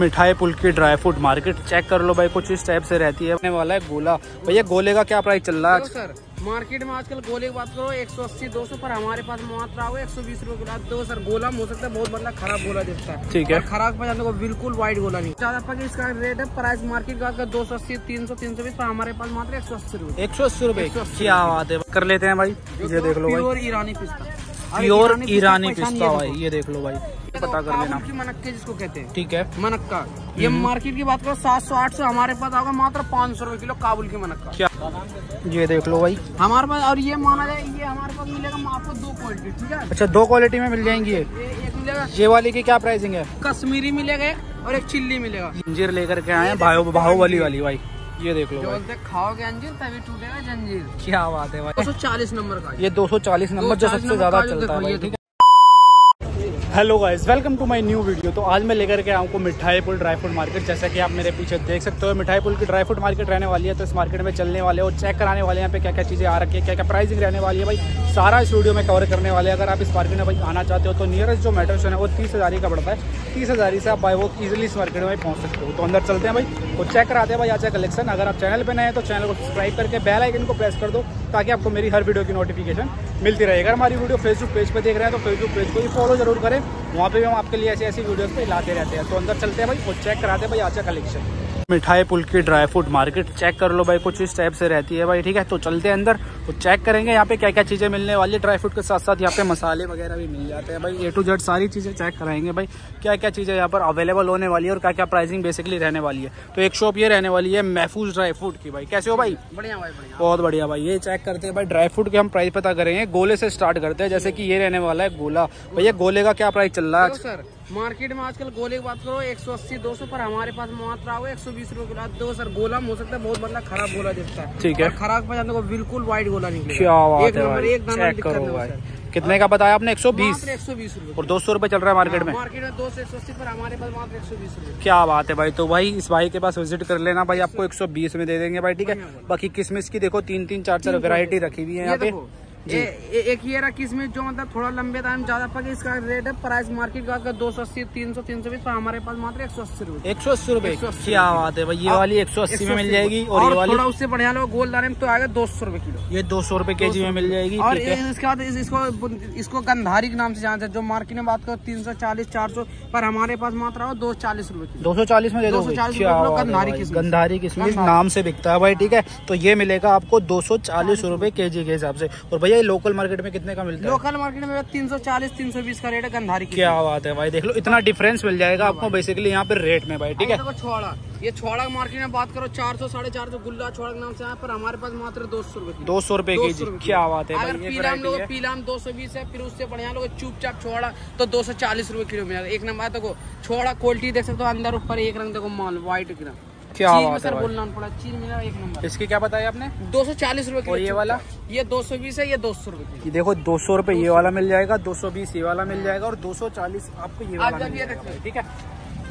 मिठाई पुल की dry fruit market check कर लो भाई कुछ इस टाइप से रहती है। अपने वाला है गोला। भैया गोले का क्या प्राइस चल रहा है सर मार्केट में आजकल गोले की बात करो 180 200 पर हमारे पास मात्र आओ 120 रुपए किलो। दो सर गोला हो सकता है बहुत बड़ा खराब गोला दिखता है। ठीक है। और खराब पहचानने को बिल्कुल व्हाइट गोला नहीं। ज़्यादा पके इसका रेट है प्राइस मार्केट का दो सौ अस्सी तीन सौ तीन सौ बीस पर हमारे पास मात्र एक सौ अस्सी रूपए। एक सौ अस्सी रूपए? क्या बात है। कर लेते हैं भाई ये देख लो भाई। प्योर ईरानी पिस्ता और प्योर ईरानी पिस्ता भाई ये देख लो भाई। पता कर लेना। की मनक्के जिसको कहते हैं। ठीक है। मनक्का ये मार्केट की बात करो सात सौ आठ सौ हमारे पास होगा मात्र पाँच सौ रूपए किलो काबुल की मनक्का क्या? ये देख लो भाई। हमारे पास और ये माना जाए ये हमारे पास मिलेगा आपको दो क्वालिटी ठीक है? अच्छा दो क्वालिटी में मिल जाएँगी ये। ये मिलेगा। ये वाली की क्या प्राइसिंग है? कश्मीरी मिलेगा और एक चिल्ली मिलेगा। जंजीर लेकर के आए भाई बाहुबली वाली भाई। ये देख लो बोलते खाओगे अंजीर तभी टूटेगा जंजीर। क्या बात है दो भाई सौ चालीस नंबर का। ये 240 नंबर जो सबसे ज़्यादा चलता है ठीक है? Hello guys welcome to my new video तो आज मैं लेकर के आपको मिठाई पुल ड्राई फ्रूट मार्केट जैसा कि आप मेरे पीछे देख सकते हो। मिठाई पुल की ड्राई फ्रूट मार्केट रहने वाली है तो इस मार्केट में चलने वाले और चेक कराने वाले यहाँ पे क्या क्या चीज़ें आ रखी है क्या क्या प्राइसिंग रहने वाली है भाई। सारा इस वीडियो में कवर करने वाले अगर आप इस मार्केट में भाई आना चाहते हो तो नियरेस्ट जो मेट्रो है, वो तीस हज़ार का पड़ता है। तीस हज़ार से आप बाई वो ईजिली इस मार्केट में पहुँच सकते हो। तो अंदर चलते हैं भाई और चेक कराते हैं भाई आज कलेक्शन अगर आप चैनल पर नए हैं तो चैनल को सब्सक्राइब करके बेल आइकन को प्रेस कर दो, ताकि आपको मेरी हर वीडियो की नोटिफिकेशन मिलती रहेगी। अगर हमारी वीडियो फेसबुक पेज पर देख रहे हैं तो फेसबुक पेज को भी फॉलो ज़रूर करें। वहाँ पर भी हम आपके लिए ऐसी ऐसी वीडियोज़ पर लाते रहते हैं। तो अंदर चलते हैं भाई और चेक कराते हैं भाई आज कलेक्शन मिठाई पुल की ड्राई फ्रूट मार्केट चेक कर लो भाई कुछ इस टाइप से रहती है भाई ठीक है? तो चलते हैं अंदर तो चेक करेंगे यहाँ पे क्या क्या चीज़ें मिलने वाली है। ड्राई फ्रूट के साथ साथ यहाँ पे मसाले वगैरह भी मिल जाते हैं भाई। ए टू जेड सारी चीज़ें चेक कराएँगे भाई क्या क्या चीज़ें यहाँ पर अवेलेबल होने वाली है और क्या क्या प्राइसिंग बेसिकली रहने वाली है। तो एक शॉप ये रहने वाली है महफूज ड्राई फ्रूट की भाई। कैसे हो भाई? बढ़िया भाई बहुत बढ़िया भाई ये चेक करते हैं भाई। ड्राई फ्रूट के हम प्राइस पता करेंगे गोले से स्टार्ट करते हैं जैसे कि ये रहने वाला है गोला। भैया गोले का क्या प्राइस चल रहा है सर मार्केट में आजकल गोले की बात करो 180 200 पर हमारे पास मात्र आओ 120 रुपए किलो। दो सर गोला हो सकता है बहुत बड़ा खराब गोला दिखता है। ठीक है। खराब पहचानने को बिल्कुल व्हाइट गोला निकलेगा। क्या एक है नंबर एक दाना कितने का बताया आपने? 120 मात्र एक सौ बीस रुपए और दो सौ रुपए चल रहा है मार्केट में? मार्केट में दो सौ एक सौ अस्सी पर हमारे पास मात्र एक सौ बीस रुपए क्या बात है भाई तो भाई इस भाई के पास विज़िट कर लेना भाई आपको 120 में दे देंगे भाई ठीक है? बाकी किसमिस की देखो तीन तीन चार चार वेरायटी रखी हुई है यहाँ पे। ये- एक ये रहा किसमें जो मतलब थोड़ा लंबे टाइम ज़्यादा पके इसका रेट है प्राइस मार्केट का दो सौ अस्सी तीन सौ तीन सौ बीस हमारे पास मात्र एक सौ अस्सी रूपए एक सौ अस्सी रूपए क्या बात है भाई ये वाली एक सौ अस्सी में मिल जाएगी और ये वाली थोड़ा उससे बढ़िया लो गोल दाने में तो आएगा दो सौ रुपए किलो। ये दो सौ रुपए के जी में मिल जाएगी और इसके बाद इसको इसको गंधारी के नाम से जानते हैं। जो मार्केट में बात करो तीन सौ चालीस चार सौ पर हमारे पास मात्र आओ दो चालीस रूपए दो सौ चालीस में दो 240 क्या रुपए बात है गंधारी किशमिश। गंधारी गंधारी। नाम से बिकता है भाई ठीक है। तो ये मिलेगा आपको दो सौ चालीस रुपए के जी के हिसाब से। और भैया ये लोकल मार्केट में कितने का मिलता है? लोकल मार्केट में तीन सौ चालीस तीन सौ बीस का रेट है गंधारी की। क्या बात है भाई देख लो इतना डिफरेंस मिल जाएगा आपको बेसिकली यहाँ पे रेट में भाई ठीक है? छोड़ा ये छोड़ा मार्केट में बात करो चार सौ साढ़े चार सौ गुल्ला छोड़ा के नाम से पर हमारे पास मात्र दो सौ रुपए दो सौ रुपए के जी क्या बात है अगर पीलाम लोग पीलाम दो सौ बीस है फिर उससे बढ़िया लोग चुपचाप छोड़ा तो दो सौ चालीस रुपए किलो मिलेगा एक नंबर देखो छोड़ा क्वालिटी देख सकते हो अंदर ऊपर एक रंग देखो माल व्हाइट की क्या बात है सर बोलना पड़ा चीज़ मिला एक नंबर। इसकी क्या बताया आपने? दो सौ चालीस रूपए और ये वाला? ये दो सौ बीस है ये दो सौ रुपये देखो दो सौ रुपये ये वाला मिल जाएगा दो सौ बीस ये वाला मिल जाएगा और दो सौ चालीस आपको ये वाला मिल जाएगा ठीक है?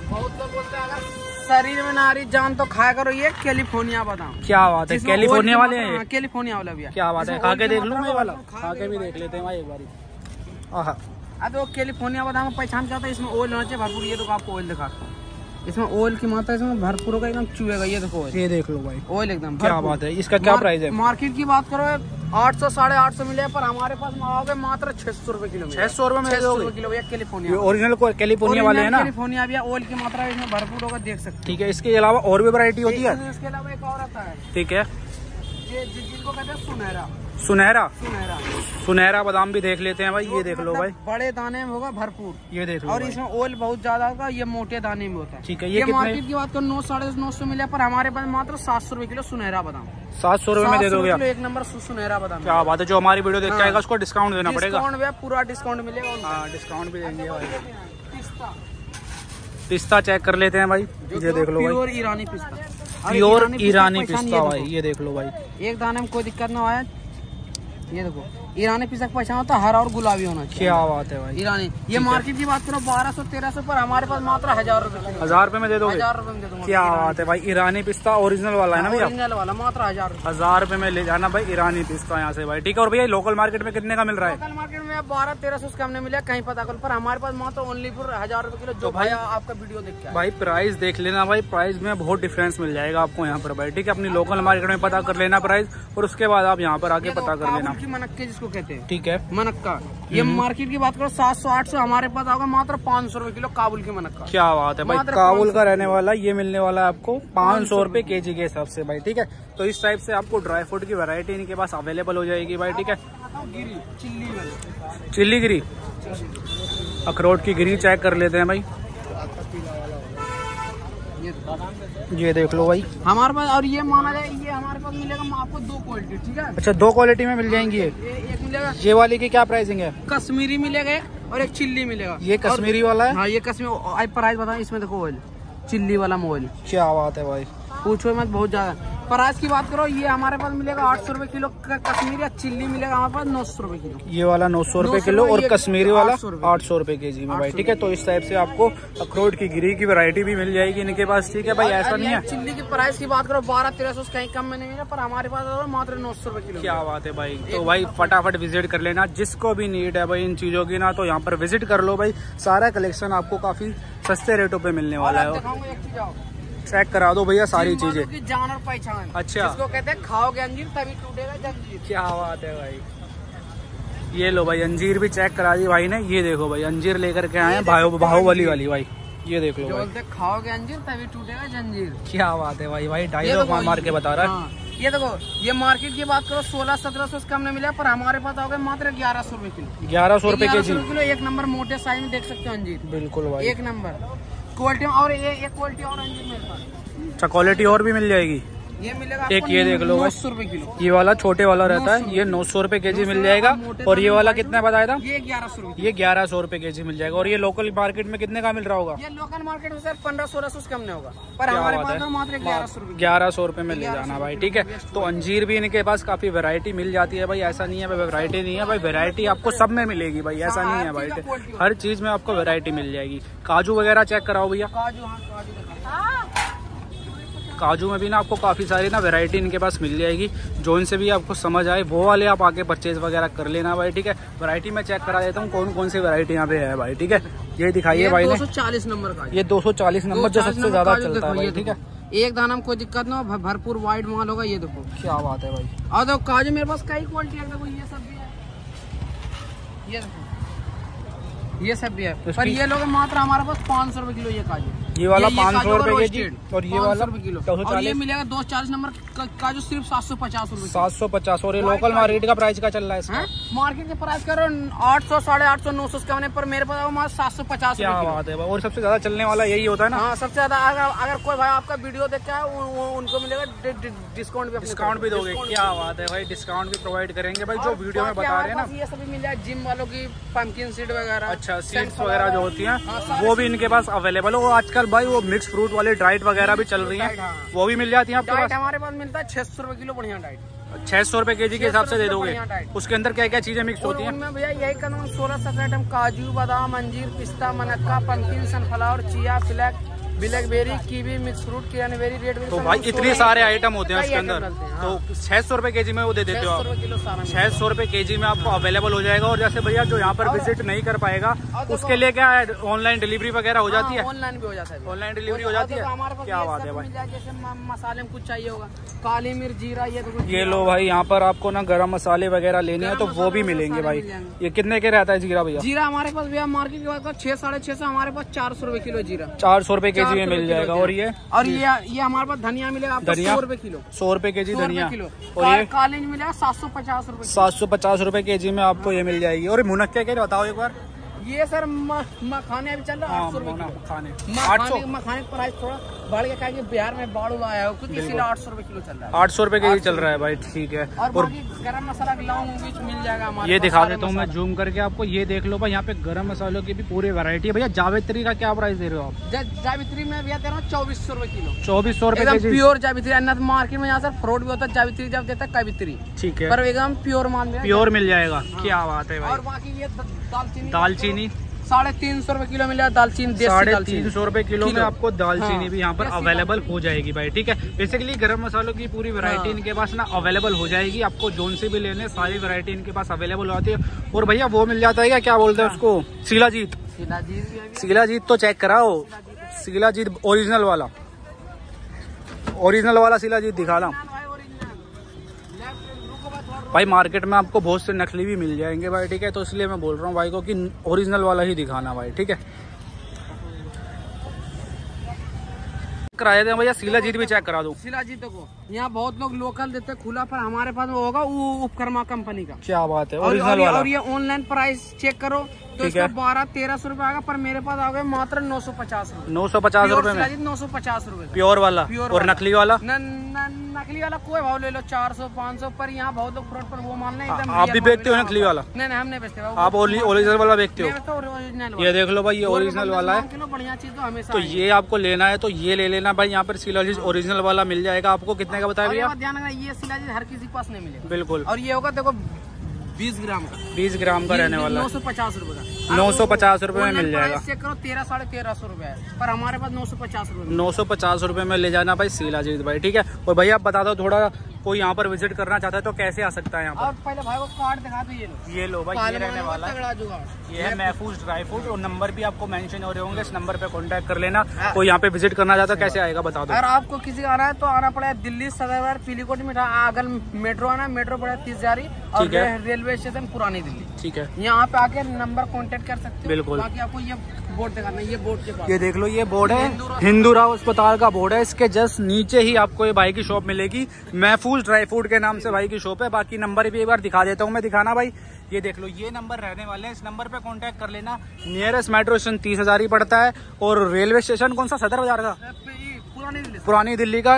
बहुत लोग बोलते हैं अगर शरीर में नारी जान तो खाया करो ये कैलिफ़ोर्निया बादाम। क्या बात है कैलिफ़ोर्निया वाले हैं हाँ, कैलिफ़ोर्निया वाला भी क्या बात है खा के देख लूँ मैं वाला। खा के भी देख लेते हैं भाई एक बारी। आहा। अब वो कैलिफ़ोर्निया बादाम पहचान क्या होता है इसमें ऑयल होना चाहिए भरपूर। ये तो आपको ऑयल दिखाता हूँ। इसमें ऑयल की मात्रा इसमें भरपूर होगा एकदम चुएगा ये देखो ये देख लो भाई। ऑयल एकदम क्या बात है इसका क्या प्राइस है? मार्केट की बात करो आठ सौ साढ़े आठ सौ मिले पर हमारे पास आओगे मात्र छह सौ रुपए किलो छह सौ में? रुपए किलो भैया कैलिफ़ोर्निया ओरिजिनल कैलिफ़ोर्निया वाले हैं ना? कैलिफ़ोर्निया भी ऑयल की मात्रा इसमें भरपूर होगा देख सकते ठीक है इसके अलावा और भी वैरायटी होती है? इसके अलावा एक और आता है। ठीक है। जिनको कहते हैं सुनहरा। सुनहरा। सुनहरा। सुनहरा बादाम भी देख लेते हैं भाई ये देख लो मतलब भाई। बड़े दाने में होगा भरपूर। ये देख लो और इसमें ऑयल बहुत ज़्यादा होगा ये मोटे दाने में होता है। ठीक है, ये ये मार्केट की बात करो नौ साढ़े नौ सौ मिले पर हमारे पास मात्र सात सौ रुपए किलो सुनहरा बादाम। सात सौ रुपए में दे दोगे एक नंबर सुनहरा बादाम। क्या बात है जो हमारी वीडियो देख के हाँ। उसको डिस्काउंट देना पड़ेगा। पूरा डिस्काउंट मिलेगा हाँ डिस्काउंट भी देंगे पिस्ता। पिस्ता चेक कर लेते हैं भाई। ये देख लो भाई। प्योर ईरानी पिस्ता प्योर ईरानी पिस्ता भाई ये देख लो भाई। एक दाने में कोई दिक्कत ना आया ये देखो ईरानी पिस्ता का पहचान होता हरा और गुलाबी होना चाहिए। क्या बात है भाई। ईरानी ये मार्केट की बात करो बारह सौ तेरह सौ पर हमारे पास मात्र हज़ार रुपए हज़ार रुपए में दे दो हज़ार रुपए में दे दूँगा। क्या बात है भाई ईरानी पिस्ता ओरिजिनल वाला है ना भैया? ओरिजिनल वाला मात्र हज़ार हज़ार रुपए में ले जाना भाई ईरानी पिस्ता यहाँ से भाई। ठीक है और भैया लोकल मार्केट में कितने का मिल रहा है? लोकल मार्केट में बारह तेरह सौ कम नहीं मिला कहीं पता करो पर हमारे पास मात्र ओनली फॉर हज़ार रुपए किलो जो भाई आपका वीडियो देख के भाई प्राइस देख लेना भाई प्राइस में बहुत डिफरेंस मिल जाएगा आपको यहाँ पर भाई। ठीक है अपनी लोकल मार्केट में पता कर लेना प्राइस और उसके बाद आप यहाँ पर आके तो पता कर लेना। काबुल की मनक्के जिसको कहते हैं। ठीक है। मनक्का। ये मार्केट की बात करो सात सौ आठ सौ हमारे पास होगा मात्र पाँच सौ रूपए किलो काबुल की मनक्का। क्या बात है भाई काबुल का रहने वाला ये मिलने वाला है आपको पाँच सौ रुपए। के जी के हिसाब से भाई ठीक है? तो इस टाइप से आपको ड्राई फ्रूट की वैरायटी इनके पास अवेलेबल हो जाएगी भाई ठीक है? चिल्ली गिरी। अखरोट की गिरी चेक कर लेते हैं भाई। ये देख लो भाई। हमारे पास और ये माना जाए ये हमारे पास मिलेगा आपको दो क्वालिटी ठीक है? अच्छा दो क्वालिटी में मिल जाएँगी ये मिलेगा। ये वाली की क्या प्राइसिंग है? कश्मीरी मिलेगा और एक चिल्ली मिलेगा। ये कश्मीरी वाला है? हाँ ये कश्मीर प्राइस बताओ इसमें देखो ऑयल चिल्ली वाला मोबाइल क्या बात है भाई। पूछो मत बहुत ज़्यादा। प्राइस की बात करो ये हमारे पास मिलेगा आठ सौ रुपए किलो कश्मीरी और चिल्ली मिलेगा हमारे पास नौ सौ रुपए किलो। ये वाला नौ सौ रुपए किलो और कश्मीरी वाला आठ सौ रुपए। के जी में भाई ठीक है? तो इस टाइप से आपको अखरोट की गिरी की वैरायटी भी मिल जाएगी इनके पास ठीक है भाई? ऐसा नहीं है। चिल्ली की प्राइस की बात करो बारह तेरह सौ कहीं कम में नहीं मिला पर हमारे पास मात्र नौ सौ रुपए किलो क्या बात है भाई। तो भाई फटाफट विज़िट कर लेना जिसको भी नीड है भाई इन चीज़ों की ना तो यहाँ पर विज़िट कर लो भाई। सारा कलेक्शन आपको काफ़ी सस्ते रेटों पे मिलने वाला है। चेक करा दो भैया सारी चीज़ें। जान और पहचान। अच्छा। जिसको कहते हैं खाओगे अंजीर तभी टूटेगा जंजीर। क्या बात है भाई। ये लो भाई अंजीर भी चेक करा दी भाई ने। ये देखो भाई अंजीर लेकर के आए भाई बाहुबली वाली भाई। ये देख लो भाई। बोलते खाओगे अंजीर तभी टूटेगा जंजीर। क्या बात है भाई भाई ढाई सौ मार के बता रहा है। हाँ, ये देखो ये मार्केट की बात करो सोलह सत्रह सौ कम नहीं मिला पर हमारे पास आओगे मात्र ग्यारह सौ रुपए किलो। ग्यारह सौ रुपए के जी किलो एक नंबर मोटे साइज़ में देख सकते हो अंजीर। बिल्कुल भाई। एक नंबर। क्वालिटी और ये एक क्वालिटी और मेरे पास। अच्छा क्वालिटी और भी मिल जाएगी? ये मिलेगा एक ये देख लो सौ रुपए किलो। ये वाला छोटे वाला रहता है ये नौ सौ रुपए के जी मिल जाएगा। और ये वाला कितना बताया था? ये ग्यारह सौ रुपए ये ग्यारह सौ रुपए के जी मिल जाएगा। और ये लोकल मार्केट में कितने का मिल रहा होगा? ये लोकल मार्केट में सर पंद्रह सोलह सौ कम नहीं होगा। पर हमारे पास मात्र ग्यारह सौ रुपए ग्यारह सौ रुपए में ले जाना भाई ठीक है। तो अंजीर भी इनके पास काफ़ी वेरायटी मिल जाती है भाई ऐसा नहीं है भाई वैरायटी नहीं है भाई वेरायटी आपको सब में मिलेगी भाई ऐसा हाँ, नहीं है भाई। का quality हर चीज़ में आपको वेरायटी मिल जाएगी। काजू वगैरह चेक कराओ भैया। काजू हाँ काजू। काजू में भी ना आपको काफ़ी सारी ना वैरायटी इनके पास मिल जाएगी। जो इनसे भी आपको समझ आए वो वाले आप आके परचेज वगैरह कर लेना भाई ठीक है? वैरायटी में चेक करा देता हूँ कौन कौन सी वैरायटी यहाँ पे है भाई ठीक है? ये दिखाइए भाई दो सौ चालीस नंबर का ये 240 नंबर जो सबसे ज़्यादा चलता है ठीक है? एक दाना में कोई दिक्कत ना हो भरपूर वाइट माल होगा ये देखो। क्या बात है भाई। और देखो काजू मेरे पास कई क्वालिटी है देखो ये सब भी है। ये देखो। ये सब भी है। पर ये लोग मात्र हमारे पास पाँच सौ रुपए किलो ये काजू। ये वाला 500 काजू रुपए के जी, और ये वाला किलो। और ये मिलेगा दो चालीस नंबर का- जो सिर्फ़ सात सौ पचास रुपए सात सौ पचास और ये लोकल मार्केट का प्राइस का चल रहा है इसका? मार्केट के प्राइस करो आठ सौ साढ़े आठ सौ नौ सौ कम पर मेरे पास सात सौ पचास क्या बात है और सबसे ज़्यादा चलने वाला यही होता है ना? हाँ सबसे ज़्यादा अगर अगर कोई भाई आपका वीडियो देखता है उन, उन, उनको मिलेगा डिस्काउंट भी डिस्काउंट भी दोगे? क्या बात है भाई डिस्काउंट भी प्रोवाइड करेंगे भाई जो वीडियो में बता रहे हैं ना। ये सभी मिल जाए जिम वालों की पंपकिन सीट वगैरह अच्छा sunflower वगैरह जो होती है वो भी इनके पास अवेलेबल है। और आजकल भाई वो मिक्स फ्रूट वाले डाइट वगैरह भी चल रही है। हाँ। वो भी मिल जाती है आपके पास? हमारे पास मिलता है छह सौ रुपए किलो बढ़िया डाइट छह सौ रुपए के जी के हिसाब से दे दोगे? उसके अंदर क्या क्या चीज़ें मिक्स होती हैं? भैया यही कदम सोलह सत्रह आइटम काजू बादाम अंजीर पिस्ता मनक्का pumpkin sunflower chia flax blackberry kiwi mix fruit cranberry red तो भाई इतने सारे आइटम होते हैं उसके अंदर। तो छह सौ रुपए के जी में वो दे देते हो आप। छह सौ रुपए के जी में आपको अवेलेबल हो जाएगा और जैसे भैया जो यहाँ पर विज़िट नहीं कर पाएगा उसके लिए क्या है? ऑनलाइन डिलीवरी वगैरह हो जाती है ऑनलाइन भी हो जाता है ऑनलाइन डिलीवरी हो जाती है? क्या बात है भाई। जैसे मसाले में कुछ चाहिए होगा। काली मिर्च जीरा ये ये लो भाई यहाँ पर आपको ना गरम मसाले वगैरह लेने हैं तो वो भी मिलेंगे भाई। ये कितने के रहता है जीरा भैया? जीरा हमारे पास भैया मार्केट की करो छह साढ़े छह सौ हमारे पास चार सौ रुपए किलो जीरा। चार सौ रुपए के जी में मिल जाएगा। और ये? और ये ये हमारे पास धनिया मिलेगा आपको धनिया? सौ रुपए किलो। सौ रुपए के जी धनिया। किलो। और ये? काली मिलेगा सात सौ पचास रूपए सात सौ पचास रूपए के जी में आपको ये मिल जाएगी। और मुनक्के के बताओ एक बार। ये सर मखाने अभी चल रहा है हाँ आठ सौ आठ मखाने मखाने प्राइस थोड़ा बढ़ बिहार में बाढ़ है इसीलिए आठ सौ रुपए किलो चल रहा है। आठ सौ रुपए के ही चल रहा है भाई ठीक है। और गरम मसाला लौंग बीच मिल जाएगा हमारे ये दिखा देता हूँ मैं जूम करके आपको ये देख लो भाई यहाँ पे गरम मसालों की भी पूरी वैरायटी है। भैया जावेत्री का क्या प्राइस दे रहे हो आप? जावित्री में भैया दे रहा हूँ चौबीस सौ रुपए किलो। चौबीस सौ रुपए प्योर जावित्री अन्य मार्केट में यहाँ सर फ्रॉड भी होता है जावित्री जब देता है कवित्री। ठीक है। पर एकदम प्योर मान प्योर मिल जाएगा। क्या बात है और बाकी ये दालचीनी। दालचीनी। साढ़े तीन सौ रुपए किलो मिलेगा दालचीनी साढ़े तीन सौ रुपए किलो में आपको दालचीनी हाँ, भी यहाँ पर अवेलेबल हो जाएगी भाई ठीक है? बेसिकली गरम मसालों की पूरी वैरायटी हाँ। इनके पास ना अवेलेबल हो जाएगी आपको जोन से भी लेने सारी वैरायटी इनके पास अवेलेबल होती है। और भैया वो मिल जाता है क्या? क्या बोलते हैं उसको? शिलाजीत शिलाजीत है तो चेक कराओ। शिलाजीत ओरिजिनल वाला। ओरिजिनल वाला शिलाजीत दिखाना भाई ओरिजिनल। लेफ़्ट रुको बस थोड़ा भाई मार्केट में आपको बहुत से नकली भी मिल जाएँगे भाई ठीक है? तो इसलिए मैं बोल रहा हूँ भाई को कि ओरिजिनल वाला ही दिखाना भाई ठीक है? कराए थे भैया शिलाजीत भी चेक करा दो। शिलाजीत को। यहाँ बहुत लोग लोकल देते हैं खुला पर हमारे पास वो होगा वो उपकर्मा कंपनी का। क्या बात है और, और, और ये ऑनलाइन प्राइस चेक करो तो इसका बारह तेरह सौ रुपए आएगा पर मेरे पास आ गए मात्र नौ सौ पचास रूपए। नौ सौ पचास रूपए नौ सौ पचास रूपए प्योर वाला? प्योर और नकली वाला? नकली वाला कोई भाव ले लो चार सौ पाँच सौ पर यहाँ बहुत लोग फ्रॉड पर वो मान लें एकदम आप भी बेचते हो नकली वाला? नहीं नहीं हम नहीं बेचते आप ओरिजिनल वाला बेचते हो? ये देख लो भाई ये ओरिजिनल वाला है। बढ़िया चीज़ तो हमेशा तो ये आपको लेना है तो ये ले लेना भाई यहाँ पर सिलाजिज ओरिजिनल वाला मिल जाएगा। आपको कितने का बताया ये भैया? ध्यान ये शिलाजीत हर किसी के पास नहीं मिलेगा। बिल्कुल। और ये होगा देखो बीस ग्राम का। बीस ग्राम का रहने वाला नौ सौ पचास रूपए का। नौ सौ पचास रूपए में मिल जाएगा। चेक करो तेरह साढ़े तेरह सौ रूपए पर हमारे पास नौ सौ पचास रूपए नौ सौ पचास रूपए में ले जाना भाई सीला जीत भाई ठीक है? और भाई आप बता दो थोड़ा कोई यहाँ पर विज़िट करना चाहता है तो कैसे आ सकता है यहाँ और पहले भाई को कार्ड दिखा दो ये लो। ये लो भाई ये रहने वाला। ये है महफूज ड्राई फ्रूट और नंबर भी आपको मेंशन हो रहे होंगे इस नंबर पे कांटेक्ट कर लेना। हाँ। कोई यहाँ पे विज़िट करना चाहता है कैसे आएगा बता दो। अगर आपको किसी आना है तो आना पड़ेगा दिल्ली सदर पीलीकोट में अगर मेट्रो आना मेट्रो पड़ेगा तीस जारी और ठीक है। रेलवे स्टेशन पुरानी दिल्ली। ठीक है। यहाँ पे आके नंबर कॉन्टेक्ट कर सकते हो बिल्कुल। बाकी आपको ये बोर्ड दिखाना ये बोर्ड के पास। ये देख लो ये बोर्ड है। हिंदू राव अस्पताल का बोर्ड है। इसके जस्ट नीचे ही आपको ये भाई की शॉप मिलेगी। महफूज ड्राई फ्रूट के नाम से भाई की शॉप है। बाकी नंबर भी एक बार दिखा देता हूँ मैं दिखाना भाई। ये देख लो ये नंबर रहने वाले हैं। इस नंबर पे कांटेक्ट कर लेना। नियरेस्ट मेट्रो स्टेशन तीस हज़ार ही पड़ता है। और रेलवे स्टेशन कौन सा? सदर बाज़ार का? पुरानी दिल्ली से। पुरानी दिल्ली का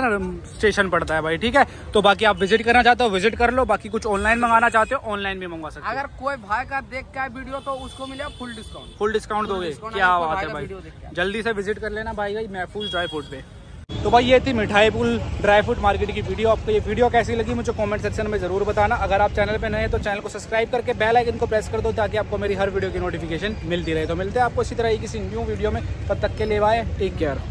स्टेशन पड़ता है भाई ठीक है? तो बाकी आप विज़िट करना चाहते हो विज़िट कर लो बाकी कुछ ऑनलाइन मंगाना चाहते हो ऑनलाइन भी मंगवा सकते हो। अगर कोई भाई का देख का आए वीडियो तो उसको मिलेगा फुल डिस्काउंट फुल डिस्काउंट दोगे? क्या बात है भाई। आए। जल्दी से विज़िट कर लेना भाई भाई महफूज ड्राई फ्रूट पे। तो भाई ये थी Mithai Pul dry fruit market की वीडियो आपको ये वीडियो कैसी लगी मुझे कमेंट सेक्शन में ज़रूर बताना। अगर आप चैनल पे नए हैं तो चैनल को सब्सक्राइब करके बेल आइकन को प्रेस कर दो ताकि आपको मेरी हर वीडियो की नोटिफिकेशन मिलती रहे। तो मिलते हैं आपको इसी तरह की किसी न्यू वीडियो में। तब तक के लिए बाय टेक केयर